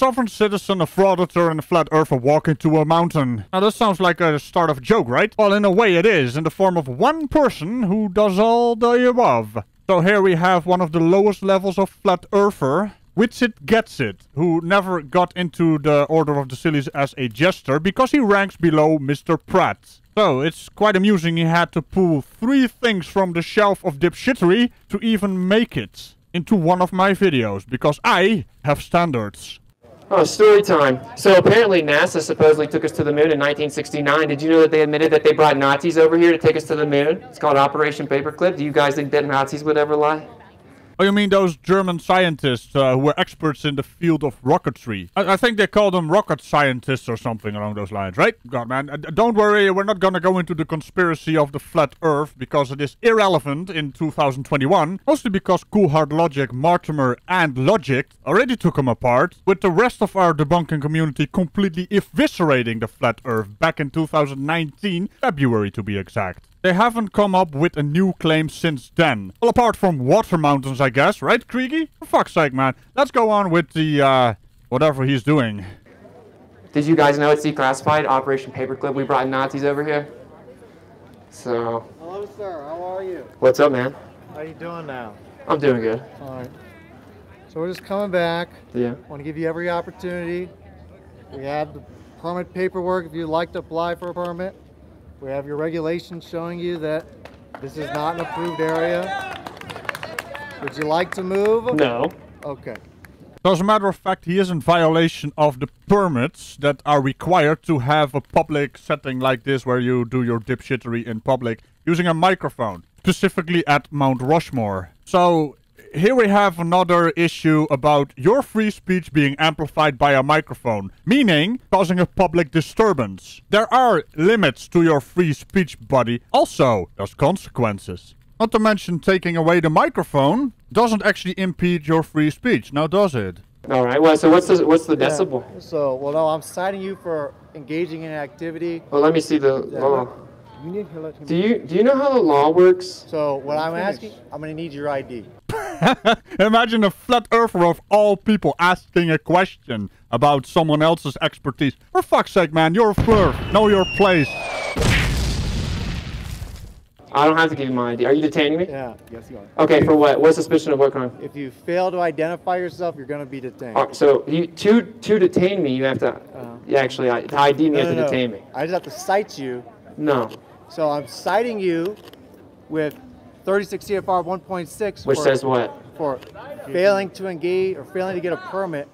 sovereign citizen, a frauditor, and a flat earther walk into a mountain. Now, this sounds like a start of a joke, right? Well, in a way it is, in the form of one person who does all the above. So here we have one of the lowest levels of flat earther, Witsit gets it, who never got into the Order of the Sillies as a jester because he ranks below Mr. Pratt. So, it's quite amusing he had to pull three things from the shelf of dipshittery to even make it into one of my videos, because I have standards. Oh, story time. So apparently NASA supposedly took us to the moon in 1969. Did you know that they admitted that they brought Nazis over here to take us to the moon? It's called Operation Paperclip. Do you guys think that Nazis would ever lie? Oh, you mean those German scientists uh, who were experts in the field of rocketry? I, I, think they call them rocket scientists or something along those lines, right? God, man, uh, don't worry, we're not gonna go into the conspiracy of the flat Earth because it is irrelevant in 2021. Mostly because Cool Hard Logic, Mortimer, and Logic already took them apart, with the rest of our debunking community completely eviscerating the flat Earth back in 2019, February to be exact. They haven't come up with a new claim since then. Well, apart from water mountains, I guess, right, Kriegi? For fuck's sake, man. Let's go on with the, uh, whatever he's doing. Did you guys know it's declassified? Operation Paperclip. We brought Nazis over here. So. Hello, sir. How are you? What's up, man? How you doing now? I'm doing good. All right. So we're just coming back. Yeah. Want to give you every opportunity. We have the permit paperwork if you'd like to apply for a permit. We have your regulations showing you that this is not an approved area. Would you like to move? No. Okay. So as a matter of fact, he is in violation of the permits that are required to have a public setting like this where you do your dipshittery in public using a microphone, specifically at Mount Rushmore. So here we have another issue about your free speech being amplified by a microphone, meaning causing a public disturbance. There are limits to your free speech, buddy. Also, there's consequences. Not to mention taking away the microphone doesn't actually impede your free speech, now does it? All right. Well, so what's the what's the Yeah. decibel? So, well, no, I'm citing you for engaging in activity. Well, let me see the Yeah. law. You need to let him. Do you do you know how the law works? So, what I'm asking, I'm going to need your ID. Imagine a flat earther of all people asking a question about someone else's expertise. For fuck's sake, man, you're a flurf. Know your place. I don't have to give you my ID. Are you detaining me? Yeah. Yes, you are. Okay. For what? What suspicion of what crime? If you fail to identify yourself, you're going to be detained. All right, so you to to detain me, you have to. Uh-huh. Yeah, actually, I, to ID me, you have no, to no. detain me. I just have to cite you. No. So I'm citing you with 36 CFR 1.6. Which for- says what? For failing to engage or failing to get a permit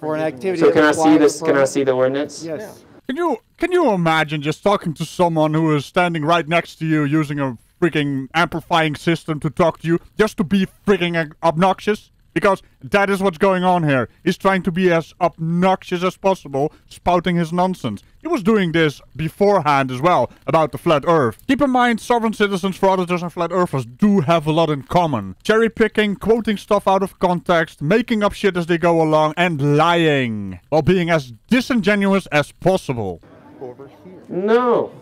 for an activity. So can I see this? Can I see the ordinance? Yes. Can you can you imagine just talking to someone who is standing right next to you using a freaking amplifying system to talk to you just to be freaking obnoxious? Because that is what's going on here. He's trying to be as obnoxious as possible, spouting his nonsense. He was doing this beforehand as well about the flat earth. Keep in mind, sovereign citizens, frauditors, and flat earthers do have a lot in common. Cherry picking, quoting stuff out of context, making up shit as they go along, and lying. While being as disingenuous as possible. Over here. No.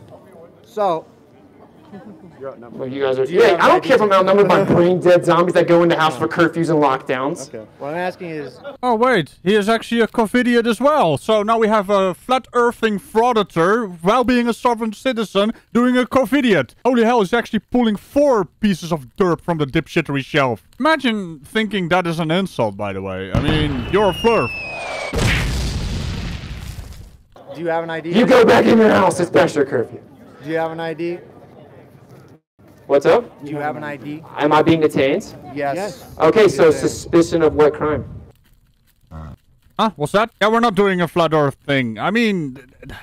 So, Well, you guys are. you Yeah, I don't care if I'm outnumbered by brain dead zombies that go into house for curfews and lockdowns. okay. What I'm asking is, Oh wait, he is actually a Covidiot as well. So now we have a flat earthing frauditor while being a sovereign citizen doing a Covidiot. Holy hell, he's actually pulling four pieces of dirt from the dipshittery shelf. Imagine thinking that is an insult, by the way. I mean, you're a flurf. do you have an ID? You go back in your house. It's past your curfew. Do you have an ID? What's up? Do you have an ID? Am I being detained? Yes. Okay, so suspicion of what crime? Huh? What's that? Yeah, we're not doing a flat earth thing. I mean,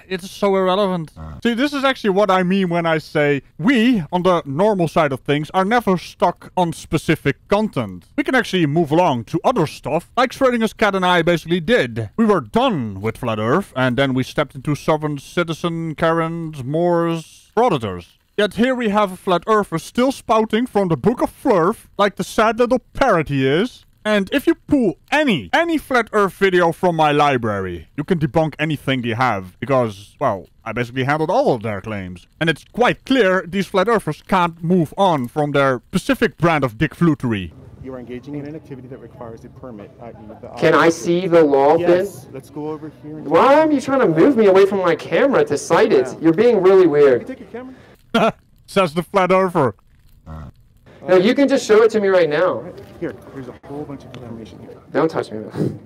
it's so irrelevant. Uh. See, this is actually what I mean when I say we, on the normal side of things, are never stuck on specific content. We can actually move along to other stuff, like Schrodinger's cat and I basically did. We were done with flat earth, and then we stepped into sovereign citizen, Karens, Moors, frauditors. Yet here we have a flat earther still spouting from the Book of Flurf, like the sad little parrot he is. And if you pull any, any flat earth video from my library, you can debunk anything they have. Because, well, I basically handled all of their claims. And it's quite clear these flat earthers can't move on from their specific brand of dick flutery. You are engaging in an activity that requires a permit. I, the Can I see the law, Yes. Ben? Let's go over here. And Why are you trying to move me away from my camera to cite it? You're being really You weird. take your camera. Says the flat earther. No, you can just show it to me right now. Here, here's a whole bunch of information here. Don't touch me. All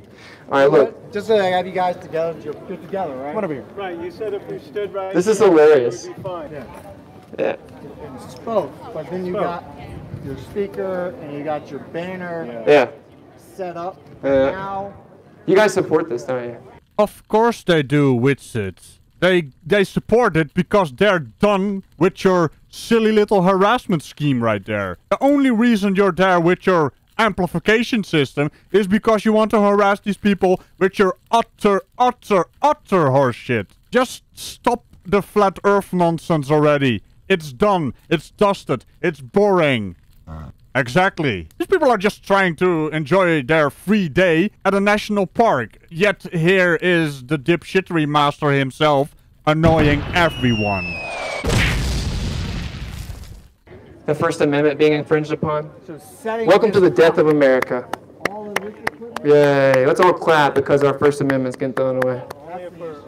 right, look. Just so I have you guys together, you're good together, right? Come on over here. Right, you said if we stood right. This is here, hilarious. We'd be fine. Yeah. Spoke, but then you got your speaker and you got your banner Yeah. set up. Yeah. now, You guys support this, don't you? Of course they do, Witsit. They they support it because they're done with your silly little harassment scheme right there. The only reason you're there with your amplification system is because you want to harass these people with your utter, utter, utter horseshit. Just stop the flat earth nonsense already. It's done. It's dusted. It's boring. Uh. Exactly. These people are just trying to enjoy their free day at a national park. Yet here is the dipshittery master himself annoying everyone. The First Amendment being infringed upon. so Welcome to the death of America. all of. Yay. Let's all clap because our First Amendment's getting thrown away.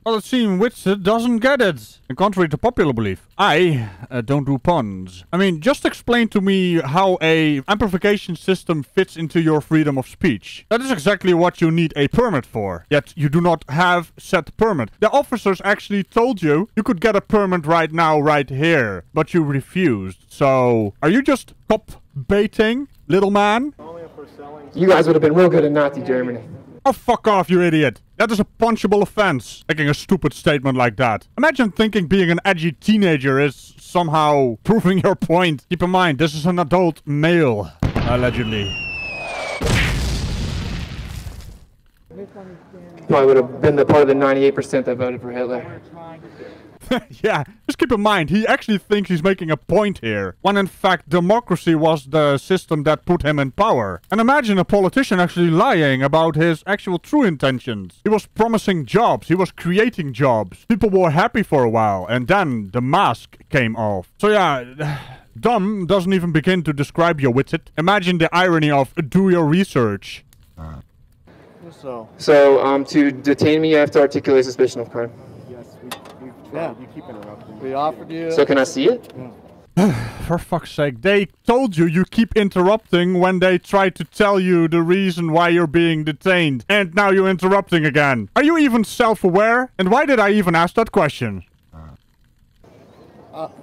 Well, it seems Witsit doesn't get it. And Contrary to popular belief, I uh, don't do puns. I mean, just explain to me how a amplification system fits into your freedom of speech. That is exactly what you need a permit for. Yet you do not have said permit. The officers actually told you you could get a permit right now, right here, but you refused. So, are you just cop baiting, little man? Only if we're selling. You guys would have been real good in Nazi Germany. Oh, fuck off, you idiot. That is a punchable offense, making a stupid statement like that. Imagine thinking being an edgy teenager is somehow proving your point. Keep in mind, this is an adult male, allegedly. Probably would have been the part of the 98% that voted for Hitler. yeah, just keep in mind, he actually thinks he's making a point here, when in fact democracy was the system that put him in power. And imagine a politician actually lying about his actual true intentions. He was promising jobs, he was creating jobs. People were happy for a while, and then the mask came off. So yeah, dumb doesn't even begin to describe your witsit. Imagine the irony of do your research. So, So, um, to detain me, you have to articulate suspicion of crime. Yes, we, Yeah. You keep interrupting. we offered you. So, can I see it? For fuck's sake, they told you you keep interrupting when they try to tell you the reason why you're being detained. And now you're interrupting again. Are you even self-aware? And why did I even ask that question?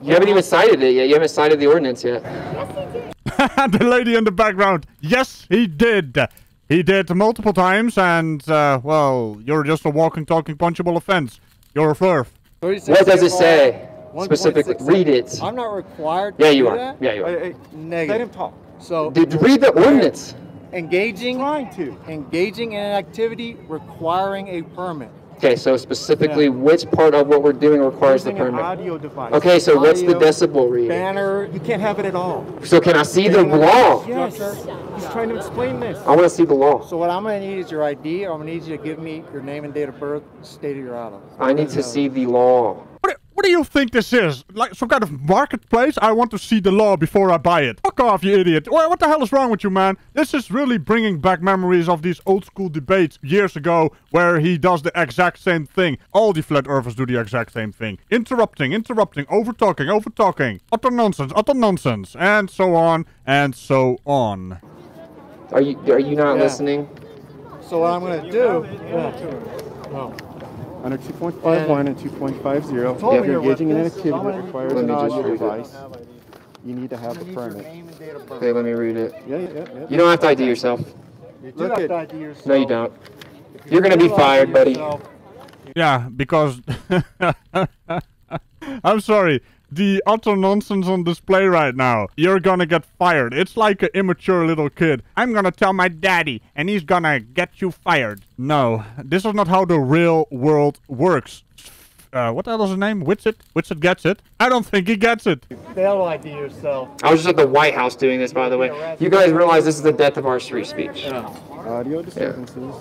You haven't even cited it yet. You haven't cited the ordinance yet. Yes, he did. the lady in the background. Yes, he did. He did multiple times, and, uh, well, you're just a walking, talking, punchable offense. You're a flurf. What does it say? Specifically, read it. I'm not required to Yeah, you do are. that. Yeah, you are. Hey, hey, Negative. let him talk. So, Dude, read the ordinance. engaging, Trying to. engaging in an activity requiring a permit. Okay, so specifically, which part of what we're doing requires the Using an permit? audio device. Okay, so what's the decibel reading? Banner. You can't have it at all. So can I see the law? Yes. He's trying to explain this. I want to see the law. So what I'm gonna need is your ID. I'm gonna need you to give me your name and date of birth, state of your out of. I need to see the law. What, what do you think this is? Like some kind of marketplace? I want to see the law before I buy it. Fuck off, you idiot. What the hell is wrong with you, man? This is really bringing back memories of these old school debates years ago where he does the exact same thing. All the flat earthers do the exact same thing. Interrupting, interrupting, over talking, over talking. Utter nonsense, utter nonsense. And so on, and so on. Are you are you not Yeah. listening? So what I'm gonna do? Under 2.51 uh, and 2.50, if you're you're engaging in an activity that requires an me audio device, you need to have I the need your permit. name and date of birth. Okay, let me read it. Yeah, yeah, yeah. yeah. You don't have to ID yourself. You do Look have at- to ID yourself. No, you don't. If You're gonna be fired, buddy. Yeah, because I'm sorry. The utter nonsense on display right now. You're gonna get fired. It's like an immature little kid. I'm gonna tell my daddy, and he's gonna get you fired. No, this is not how the real world works. Uh, what the hell is his name? Witsit? Witsit gets it? I don't think he gets it. Fail to ID yourself. I was just at the White House doing this, by the way. You guys realize this is the death of our free speech. Audio disturbances.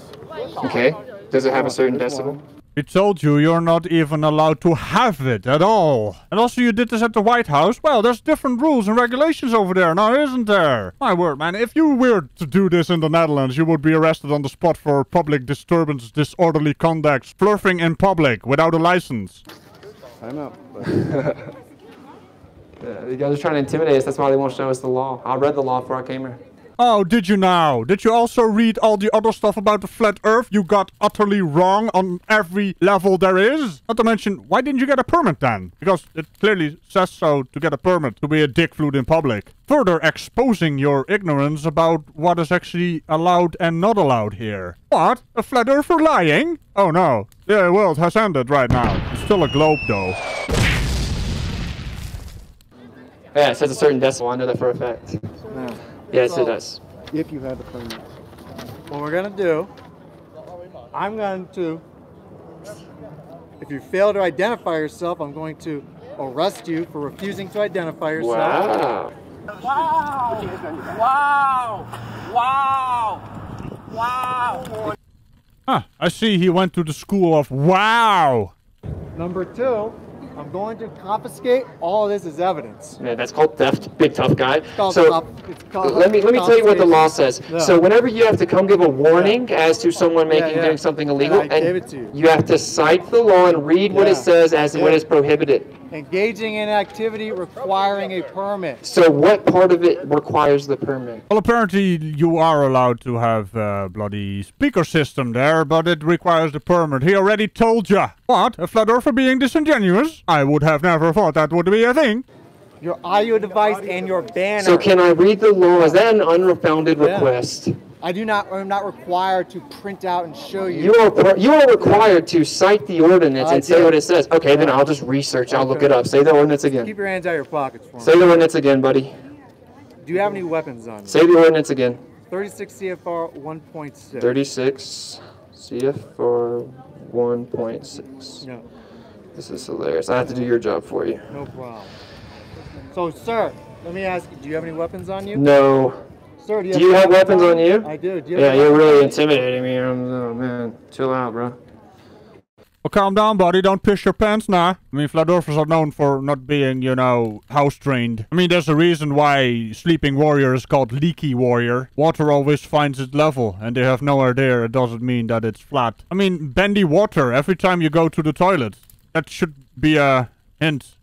Okay. Does it have a certain There's decibel? We told you you're not even allowed to have it at all. And also you did this at the White House. Well, there's different rules and regulations over there now, isn't there? My word, man. If you were to do this in the Netherlands, you would be arrested on the spot for public disturbance, disorderly conduct, flirting in public without a license. I know. But you guys are trying to intimidate us. That's why they won't show us the law. I read the law before I came here. Oh, did you now? Did you also read all the other stuff about the flat earth you got utterly wrong on every level there is? Not to mention, why didn't you get a permit then? Because it clearly says so to get a permit to be a dick flute in public. Further exposing your ignorance about what is actually allowed and not allowed here. What? A flat earther lying? Oh no. The world has ended right now. It's still a globe though. Yeah, it says a certain decimal. I know that for a fact. no, Yes, it does. if you have the permit. What we're gonna do, I'm going to, if you fail to identify yourself, I'm going to arrest you for refusing to identify yourself. Wow. Wow! Wow! Wow! Huh, I see he went to the school of wow. Number two, I'm going to confiscate all of this as evidence. Yeah, that's called theft, big tough guy. So called let me let me tell you what the law says. Yeah. So whenever you have to come give a warning as to someone making yeah. doing something illegal, gave it to you. have to cite the law and read what it says as to what Yeah. is prohibited. Engaging in activity requiring a permit. So what part of it requires the permit? Well, apparently you are allowed to have a bloody speaker system there, but it requires the permit. He already told you. What? A flat for being disingenuous? I would have never thought that would be a thing. Your audio device and your banner. So can I read the law? Is that an unfounded Yeah. request? I do not. I'm not required to print out and show you. You are you are required to cite the ordinance I and say what it says. Okay, then I'll just research. I'll look it up. Say the ordinance again. Keep your hands out of your pockets for Say me. the ordinance again, buddy. Do you have any weapons on you? Say the ordinance again. 36 CFR 1.6. 36 CFR 1.6. No, This is hilarious. I have to do your job for you. no problem. So, sir, let me ask you: Do you have any weapons on you? No. Sir, do you, Do you have weapons on you? I do. do you Yeah, you're weapons really on you? intimidating me. I'm, oh man, chill out, bro. Well, calm down, buddy. Don't piss your pants now. I mean, flat earthers are known for not being, you know, house trained. I mean, there's a reason why Sleeping Warrior is called Leaky Warrior. Water always finds its level, and they have no idea it doesn't mean that it's flat. I mean, bendy water every time you go to the toilet. That should be a hint.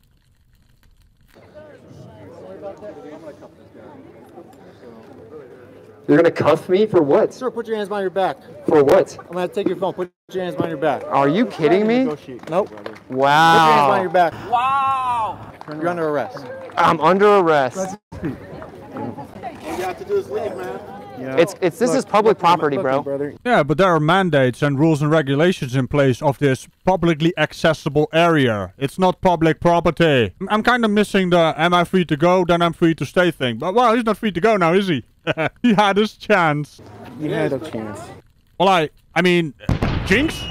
You're gonna cuff me for what? Sir, put your hands behind your back. For what? I'm gonna take your phone. Put your hands behind your back. Are you kidding me? Nope. Wow. Put your hands behind your back. Wow! You're under arrest. I'm under arrest. All you have to do is leave, man. Yeah. It's it's this is public property, Look, bro. brother. Yeah, but there are mandates and rules and regulations in place of this publicly accessible area. It's not public property. I'm- I'm kind of missing the am I free to go, then I'm free to stay thing. But well, he's not free to go now, is he? he had his chance. You had a chance. Well, I, I mean, Jinx?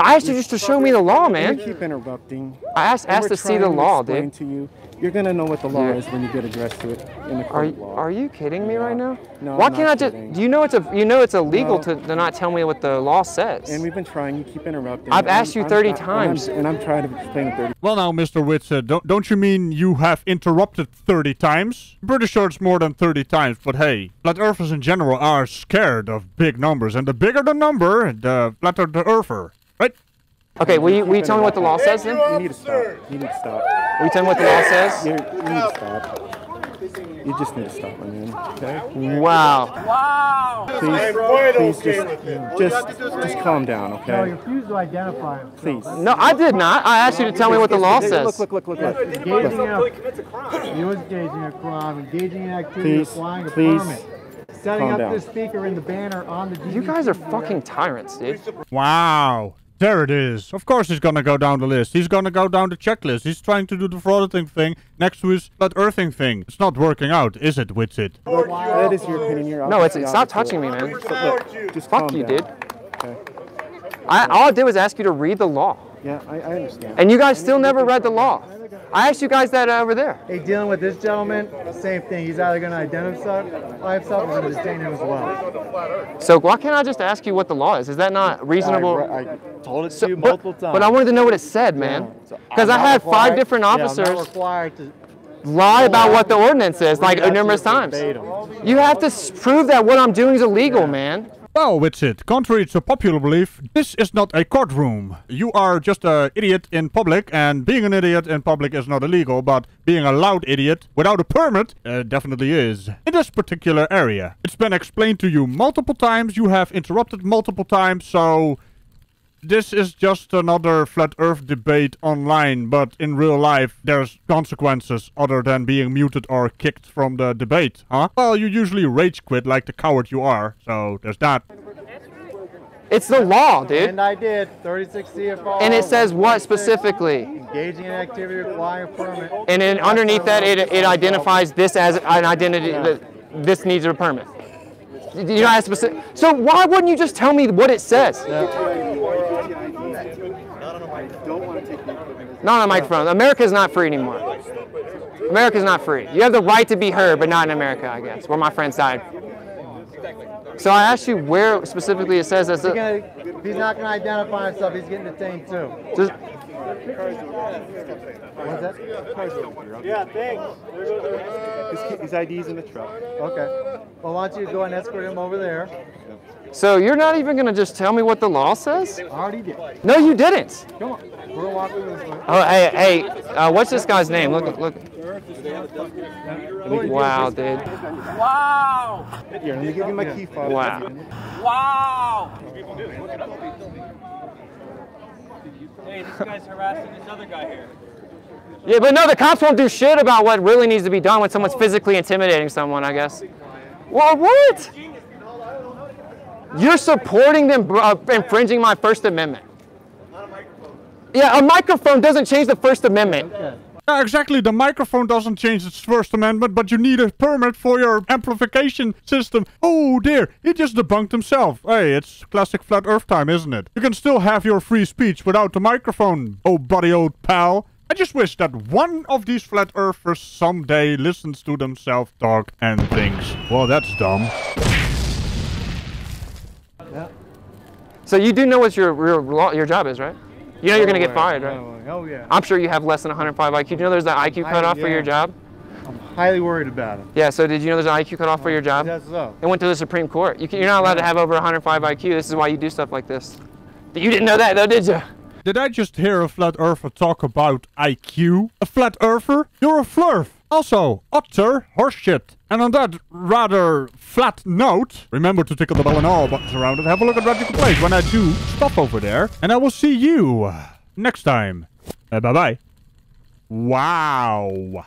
I asked you just to show me the law, You man. keep interrupting. I asked asked to see the law, dude. To you. You're gonna know what the law Yeah. is when you get addressed to it in the Are court you, of law. are you kidding me right now? No, Why I'm can't not I just? kidding. Do you know it's a you know it's illegal No. to, to not tell me what the law says? And we've been trying. You keep interrupting. I've and asked you I'm 30 and I'm- times. and I'm, trying to explain it 30. Well, now, Mr. Witzer, don't, don't you mean you have interrupted 30 times? I'm pretty sure it's more than 30 times, but hey, flat earthers in general are scared of big numbers, and the bigger the number, the flatter the earther. Right? Okay, will you, will you tell me what the law says then? You need to stop. You need to stop. Will you tell me what the law says? You, you need to stop. You just need to stop, my man. Okay? Wow. Wow! Please, please just, with it. All you just, have to do is just calm down, No, okay? you refuse to identify him. Please. No, I did not. I asked you to tell me what the law says. Look, look, look, look, look. Engaging in a, he commits a crime. you was engaging in a crime, engaging in activity Please, requiring a please, permit. Setting calm up down. the speaker and the banner on the You guys are fucking tyrants, dude. Wow. There it is. Of course he's gonna go down the list. He's gonna go down the checklist. He's trying to do the frauditing thing next to his flat earthing thing. It's not working out, is it, Witsit? Look, that is your opinion. You're No, it's obviously stop opposite. touching me, man. So, look, just Fuck you, down. dude. Okay. I all I did was ask you to read the law. Yeah, I, I understand. And you guys still never read the law. I asked you guys that uh, over there. Hey, dealing with this gentleman, same thing. He's either going to identify himself or going to detain him as well. So why can't I just ask you what the law is? Is that not reasonable? I, I told it to So- you but, multiple times. but I wanted to know what it said, man. Because I'm I not had five Required- different Yeah, I'm officers not required to. lie about what the ordinance is, like to numerous times. You have to prove that what I'm doing is illegal, man. Well, Witsit, contrary to popular belief, this is not a courtroom. You are just an idiot in public, and being an idiot in public is not illegal, but being a loud idiot without a permit uh, definitely is. In this particular area, it's been explained to you multiple times, you have interrupted multiple times, so this is just another flat earth debate online, but in real life there's consequences other than being muted or kicked from the debate, huh? Well, you usually rage quit like the coward you are, so there's that. It's the law, dude. And I did 36 CFR. And it says what specifically? Engaging in activity requiring a permit. And then underneath that, it, it identifies this as an identity that this needs a permit. You know, as specific. So why wouldn't you just tell me what it says? Not on a microphone. America is not free anymore. America is not free. You have the right to be heard, but not in America, I guess, where my friends died. So I asked you where specifically it says that's He's, gonna, if he's not going to identify himself, he's getting detained too. just, What's that? Yeah, thanks. His, his ID's in the truck. Okay. Well, why don't you go and escort him over there? So you're not even gonna just tell me what the law says? I already did. No, you didn't. Come on. We're going to walk through this way. Oh, hey, hey, uh, what's this guy's name? Look, look. Wow, dude. Wow. Here, let me give you my key fob. Wow. Wow. Hey, this guy's harassing this other guy here. Yeah, but no, the cops won't do shit about what really needs to be done when someone's physically intimidating someone, I guess. Well, what? You're supporting them uh, infringing my First Amendment. Yeah, a microphone doesn't change the First Amendment. Yeah, exactly. The microphone doesn't change its First Amendment, but you need a permit for your amplification system. Oh dear, he just debunked himself. Hey, it's classic flat earth time, isn't it? You can still have your free speech without the microphone, oh buddy old pal. I just wish that one of these flat earthers someday listens to themselves talk and thinks, well, that's dumb. So you do know what your your, your job is, right? You know you're gonna get oh, fired, right? Oh, oh, yeah. I'm sure you have less than 105 IQ. Do you know there's an IQ I- cutoff for your job? I'm highly worried about it. Yeah. So did you know there's an IQ cutoff for your job? That's so. It went to the Supreme Court. You can, you're not allowed to have over 105 IQ. This is why you do stuff like this. You didn't know that though, did you? Did I just hear a flat earther talk about IQ? A flat earther? You're a flurf. Also, utter horseshit. And on that rather flat note, remember to tickle the bell and all buttons around it. Have a look at Ragical Plays when I do stuff over there. And I will see you next time. Uh, bye bye. Wow.